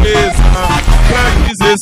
mesa pra dizer